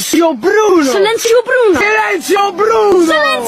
Silenzio Bruno! Silenzio Bruno! Silenzio Bruno! Silenzio